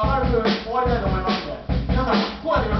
必ず終わりたいと思いますので皆さんこうやってください